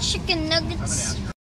chicken nuggets.